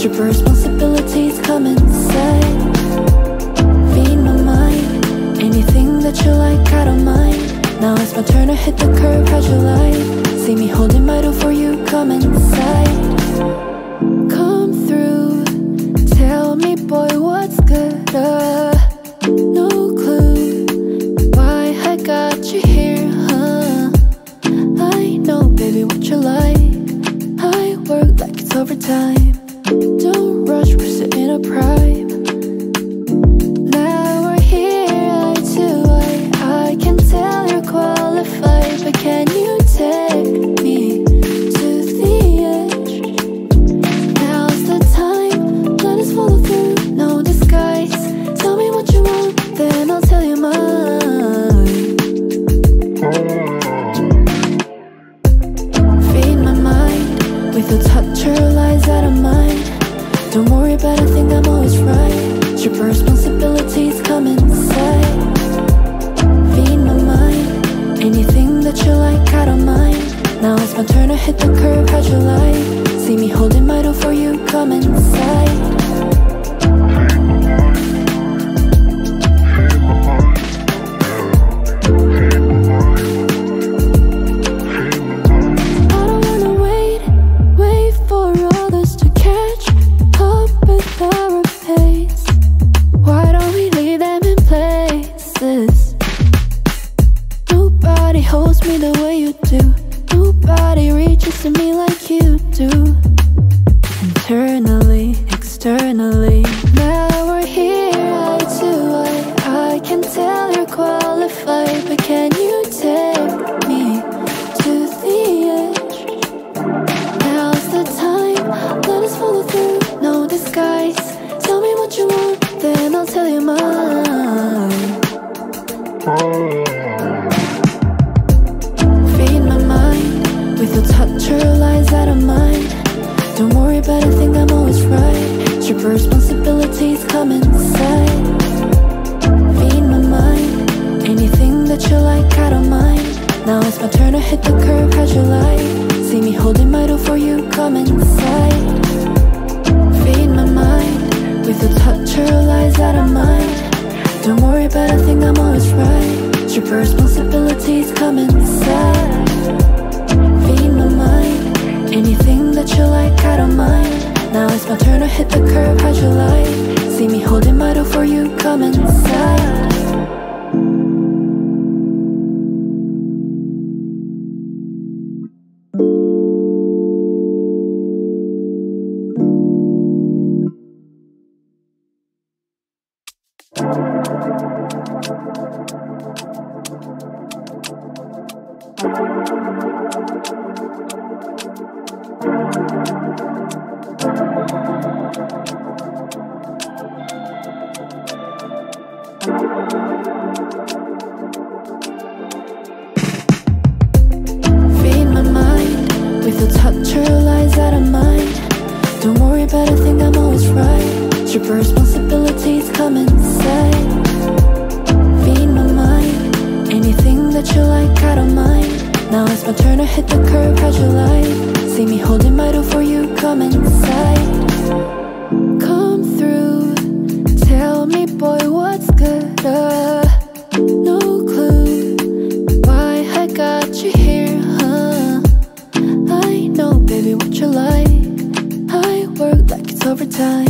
Your responsibilities come inside. Feed my mind, anything that you like, I don't mind. Now it's my turn to hit the curb, how'd you like? See me holding my door for you, come lies out of mind. Don't worry about a thing, I'm always right. Your responsibilities come inside. Feed my mind, anything that you like, I don't mind. Now it's my turn to hit the curb, how'd you? See me holding my door for you, come inside. Feed my mind with a touch or lies out of mind. Don't worry about a thing, I'm always right. Your responsibilities come inside. Anything that you like, I don't mind. Now it's my turn to hit the curb, how'd you like? See me holding my door for you, come. A touch lies out of mind. Don't worry about a thing, I'm always right. Your responsibilities come inside. Feed my mind, anything that you like, I don't mind. Now it's my turn to hit the curb, how'd you like? See me holding my door for you, come inside. It's overtime. Don't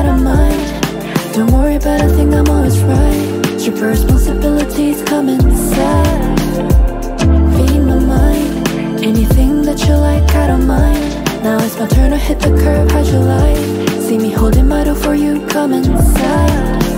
out of mind. Don't worry about a thing, I'm always right. It's your responsibilities come inside. Feed my mind. Anything that you like, I don't mind. Now it's my turn to hit the curb, how'd you like? See me holding my door for you, come inside.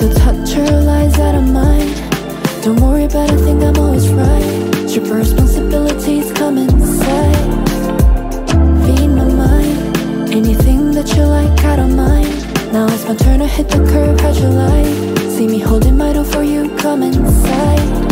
The toucher lies out of mind. Don't worry about a thing, I'm always right. Strip responsibilities, come inside. Feed my mind. Anything that you like, I don't mind. Now it's my turn to hit the curb, how'd you like? See me holding my door for you, come inside.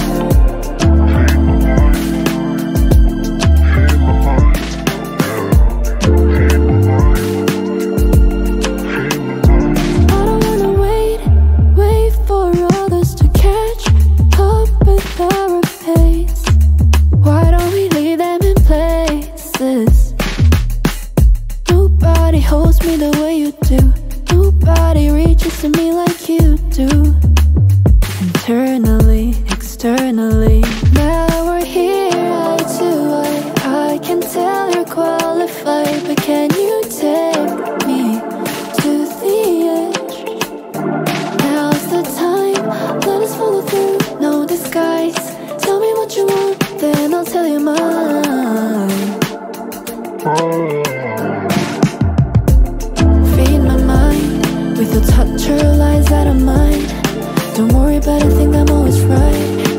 holds me the way you do. Nobody reaches to me like you do. Internally, externally.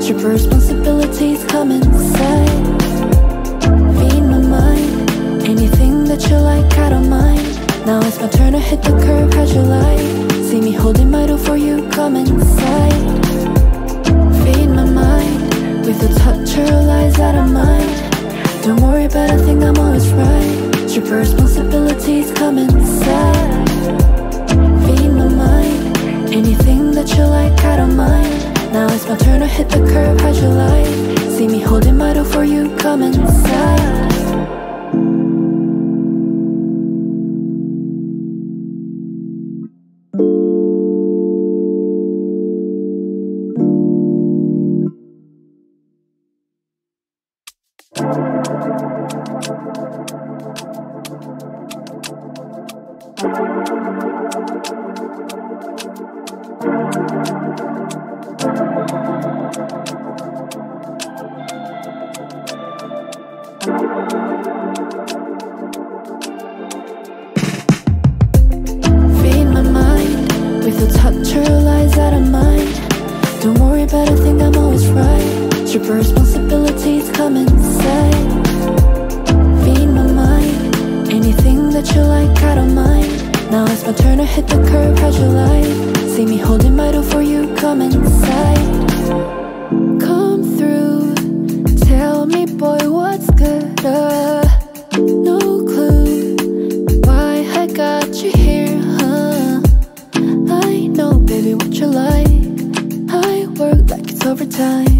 Your responsibilities come inside. Feed my mind. Anything that you like, I don't mind. Now it's my turn to hit the curb, how'd you like? See me holding my door for you, come inside. Feed my mind. With a touch or lies I don't mind. Don't worry about a thing, I'm always right. Your responsibilities come inside. Feed my mind. Anything that you like, I don't mind. Now. It's my turn to hit the curb, how'd you like? See me holding my door for you, come inside. don't mind Now it's my turn to hit the curb, how'd you like? See me holding my door for you, come inside. Come through, tell me boy what's good? Uh, No clue, why I got you here, huh? I know baby what you like. I work like it's overtime.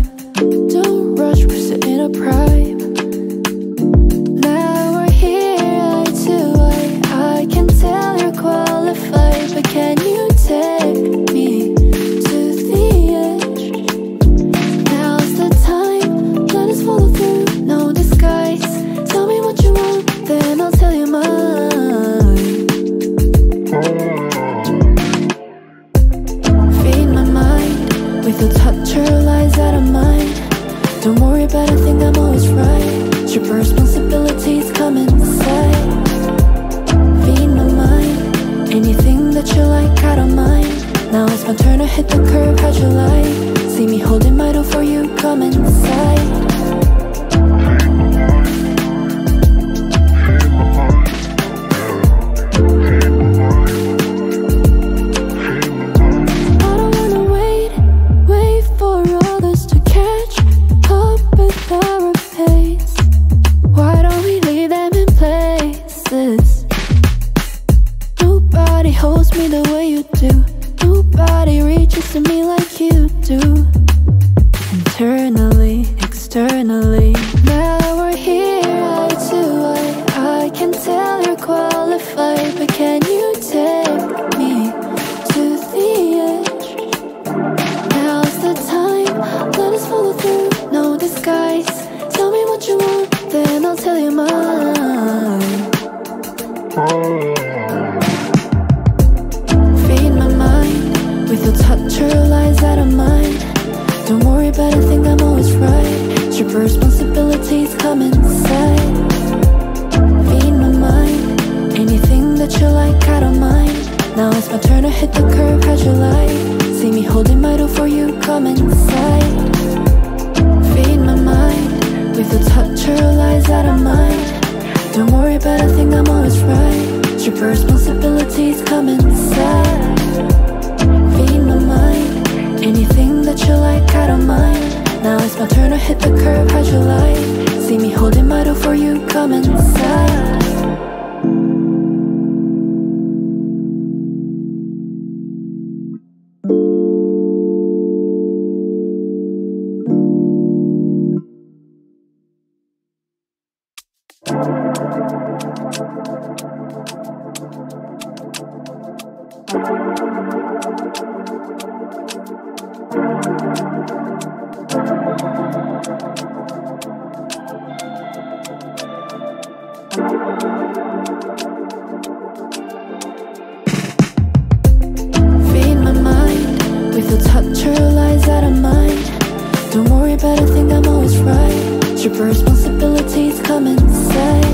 Your responsibilities come inside.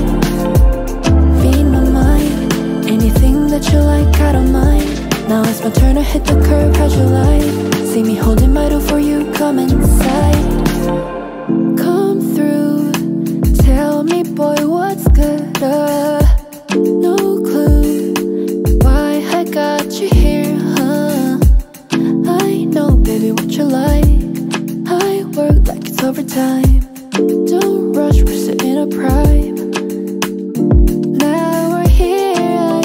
Feed my mind. Anything that you like, I don't mind. Now it's my turn to hit the curb, how'd you like? See me holding my door for you, come inside. Come through. Tell me, boy, what's good? Uh, No clue. Why I got you here, huh? I know, baby, what you like. I work like it's overtime. Don't rush, we're sitting a prime. Now we're here,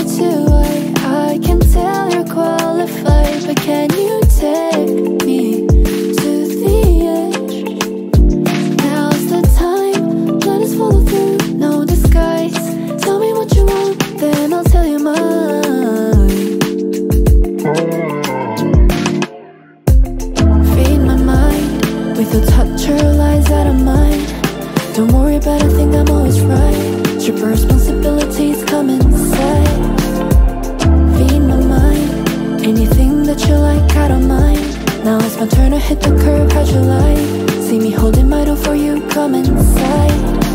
I can tell you're qualified But can you tell? Hit the curb, how'd you like? See me holding my door for you, come inside.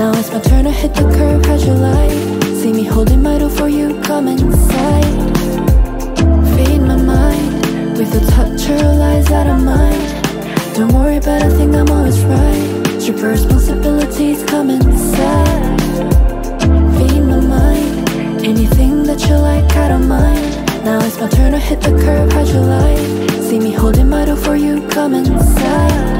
Now it's my turn to hit the curb, how'd you like? See me holding my door for you, come inside. Feed my mind with a touch, her lies out of mind. Don't worry about a thing, I'm always right. Your responsibilities come inside. Feed my mind, anything that you like, I don't mind. Now it's my turn to hit the curb, how'd you like? See me holding my door for you, come inside.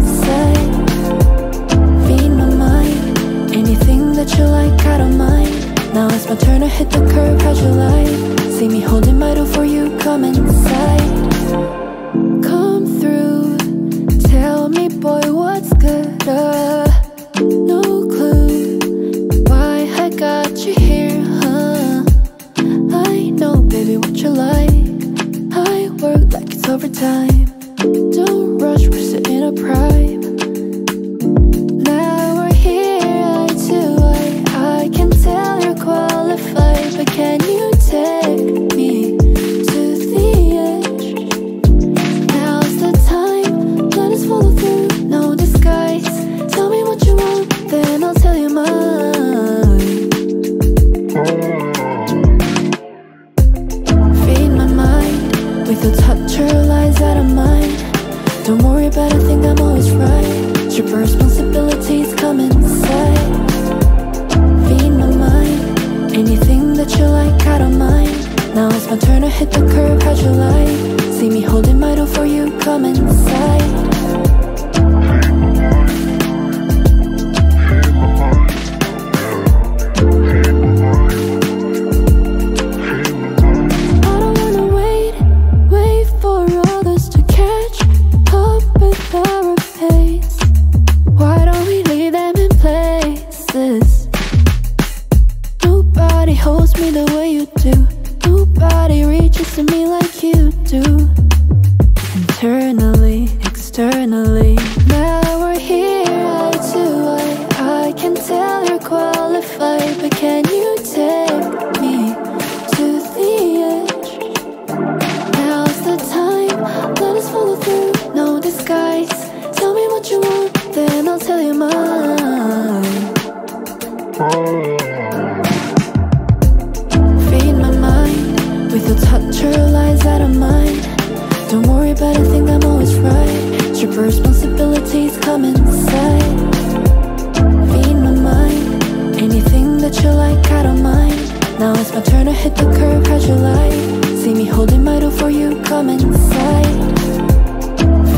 Now it's my turn to hit the curb, how'd you like? See me holding my door for you, come inside. Come through, tell me, boy, what's good? Uh, no clue why I got you here, huh? I know, baby, what you like. I work like it's overtime. Don't rush, we're sitting a prime. Can you Feed my mind with your touch, your lies out of mind. Don't worry about a thing, I'm always right. Triple responsibilities come inside. Feed my mind anything that you like, I don't mind. Now it's my turn to hit the curb, how'd you like? See me holding my door for you, come inside.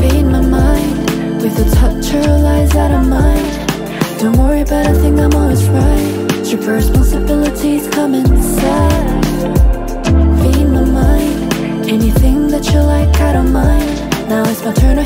Feed my mind with your touch, your lies out of mind. Don't worry about a thing, I'm always right Strip responsibilities come inside Feed my mind. Anything that you like, I don't mind. Now it's my turn to